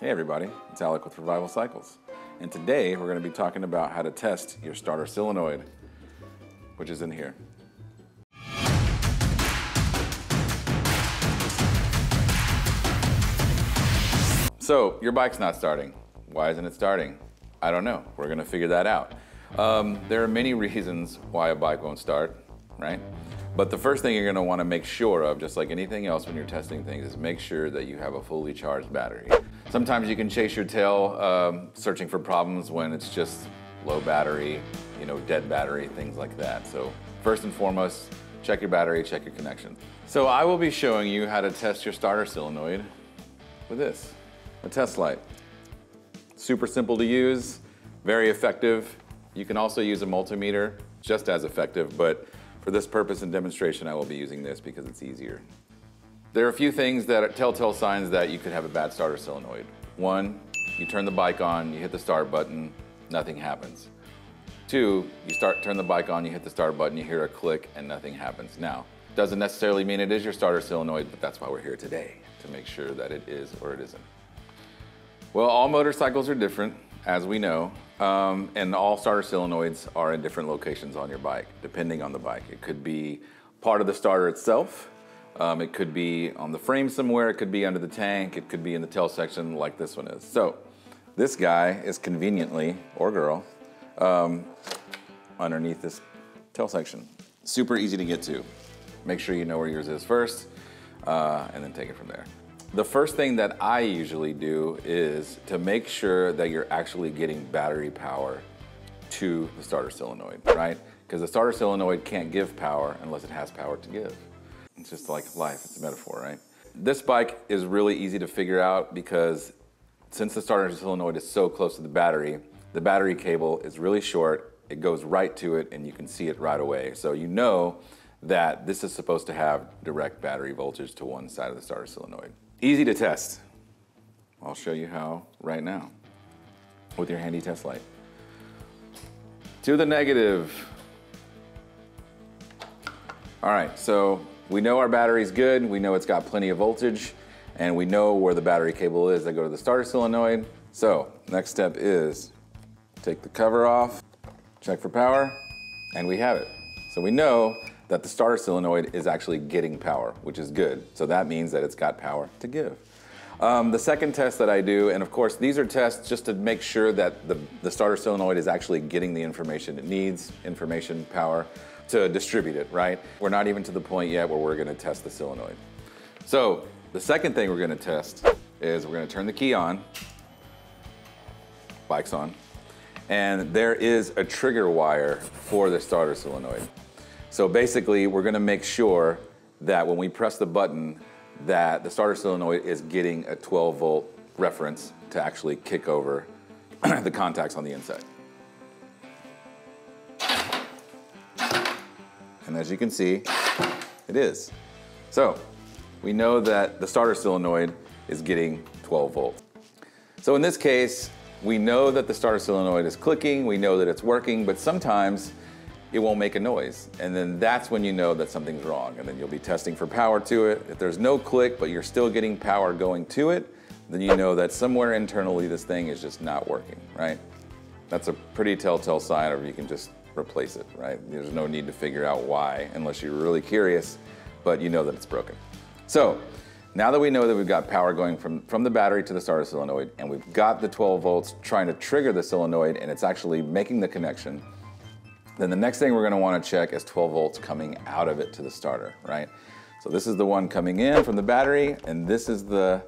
Hey everybody, it's Alec with Revival Cycles. And today we're going to be talking about how to test your starter solenoid, which is in here. So your bike's not starting. Why isn't it starting? I don't know. We're going to figure that out. Um, there are many reasons why a bike won't start, right? But the first thing you're going to want to make sure of, just like anything else when you're testing things, is make sure that you have a fully charged battery. Sometimes you can chase your tail um, searching for problems when it's just low battery, you know, dead battery, things like that. So first and foremost, check your battery, check your connection. So I will be showing you how to test your starter solenoid with this, a test light. Super simple to use, very effective. You can also use a multimeter, just as effective, but for this purpose and demonstration, I will be using this because it's easier. There are a few things that are telltale signs that you could have a bad starter solenoid. One, you turn the bike on, you hit the start button, nothing happens. Two, you start turn the bike on, you hit the start button, you hear a click, and nothing happens. Now, doesn't necessarily mean it is your starter solenoid, but that's why we're here today, to make sure that it is or it isn't. Well, all motorcycles are different, as we know, um, and all starter solenoids are in different locations on your bike, depending on the bike. It could be part of the starter itself, um, it could be on the frame somewhere, it could be under the tank, it could be in the tail section like this one is. So this guy is conveniently, or girl, um, underneath this tail section. Super easy to get to. Make sure you know where yours is first, uh, and then take it from there. The first thing that I usually do is to make sure that you're actually getting battery power to the starter solenoid, right? Because the starter solenoid can't give power unless it has power to give. It's just like life, it's a metaphor, right? This bike is really easy to figure out because since the starter solenoid is so close to the battery, the battery cable is really short, it goes right to it and you can see it right away. So you know that this is supposed to have direct battery voltage to one side of the starter solenoid. Easy to test. I'll show you how right now with your handy test light. To the negative. All right, so we know our battery's good, we know it's got plenty of voltage, and we know where the battery cable is that go to the starter solenoid. So next step is take the cover off, check for power, and we have it. So we know that the starter solenoid is actually getting power, which is good. So that means that it's got power to give. Um, the second test that I do, and of course these are tests just to make sure that the, the starter solenoid is actually getting the information it needs, information, power, to distribute it, right? We're not even to the point yet where we're gonna test the solenoid. So the second thing we're gonna test is we're gonna turn the key on, bike's on, and there is a trigger wire for the starter solenoid. So basically, we're gonna make sure that when we press the button, that the starter solenoid is getting a 12 volt reference to actually kick over the contacts on the inside. And as you can see, it is. So we know that the starter solenoid is getting 12 volts. So in this case, we know that the starter solenoid is clicking, we know that it's working, but sometimes it won't make a noise. And then that's when you know that something's wrong. And then you'll be testing for power to it. If there's no click, but you're still getting power going to it, then you know that somewhere internally this thing is just not working, right? That's a pretty telltale sign, or you can just replace it, right? There's no need to figure out why unless you're really curious, but you know that it's broken. So now that we know that we've got power going from, from the battery to the starter solenoid, and we've got the 12 volts trying to trigger the solenoid, and it's actually making the connection, then the next thing we're gonna wanna check is 12 volts coming out of it to the starter, right? So this is the one coming in from the battery, and this is the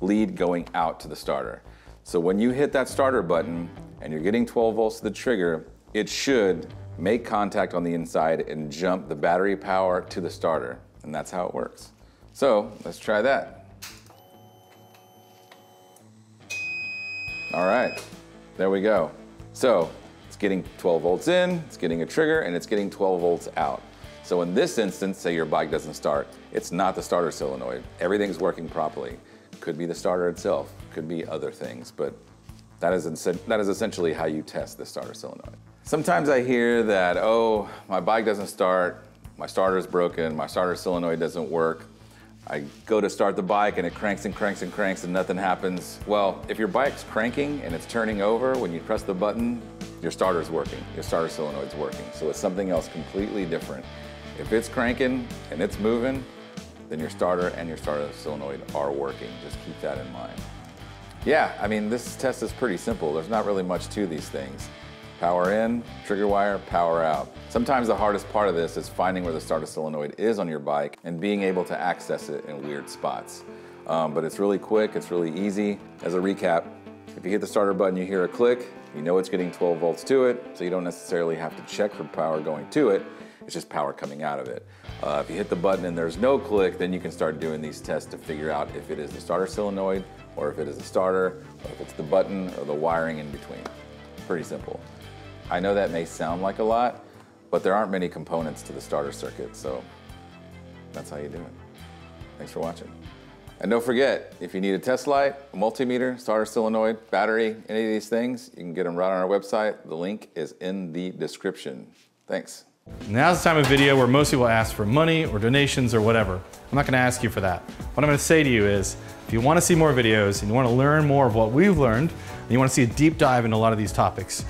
lead going out to the starter. So when you hit that starter button and you're getting 12 volts to the trigger, it should make contact on the inside and jump the battery power to the starter. And that's how it works. So let's try that. All right, there we go. So it's getting 12 volts in, it's getting a trigger, and it's getting 12 volts out. So in this instance, say your bike doesn't start, it's not the starter solenoid. Everything's working properly. Could be the starter itself, could be other things, but that is, that is essentially how you test the starter solenoid. Sometimes I hear that, oh, my bike doesn't start, my starter's broken, my starter solenoid doesn't work. I go to start the bike and it cranks and cranks and cranks and nothing happens. Well, if your bike's cranking and it's turning over when you press the button, your starter's working, your starter solenoid's working. So it's something else completely different. If it's cranking and it's moving, then your starter and your starter solenoid are working. Just keep that in mind. Yeah, I mean, this test is pretty simple. There's not really much to these things. Power in, trigger wire, power out. Sometimes the hardest part of this is finding where the starter solenoid is on your bike and being able to access it in weird spots. Um, but it's really quick, it's really easy. As a recap, if you hit the starter button, you hear a click, you know it's getting 12 volts to it, so you don't necessarily have to check for power going to it. It's just power coming out of it. Uh, if you hit the button and there's no click, then you can start doing these tests to figure out if it is the starter solenoid or if it is the starter, or if it's the button or the wiring in between. Pretty simple. I know that may sound like a lot, but there aren't many components to the starter circuit, so that's how you do it. Thanks for watching. And don't forget, if you need a test light, a multimeter, starter solenoid, battery, any of these things, you can get them right on our website. The link is in the description. Thanks. Now's the time of video where most people ask for money or donations or whatever. I'm not gonna ask you for that. What I'm gonna say to you is, if you wanna see more videos and you wanna learn more of what we've learned, and you wanna see a deep dive into a lot of these topics,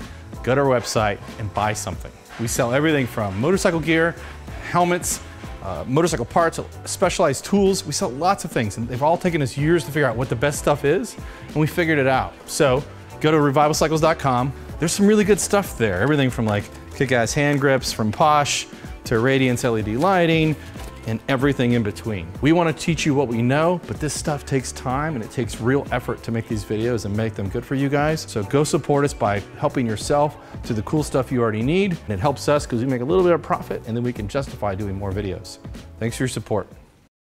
go to our website and buy something. We sell everything from motorcycle gear, helmets, uh, motorcycle parts, specialized tools. We sell lots of things, and they've all taken us years to figure out what the best stuff is, and we figured it out. So go to revivalcycles.com. There's some really good stuff there. Everything from like kick-ass hand grips from Posh to Radiance LED lighting and everything in between. We want to teach you what we know, but this stuff takes time and it takes real effort to make these videos and make them good for you guys. So go support us by helping yourself to the cool stuff you already need. And it helps us because we make a little bit of profit and then we can justify doing more videos. Thanks for your support.